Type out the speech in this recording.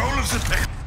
control of the...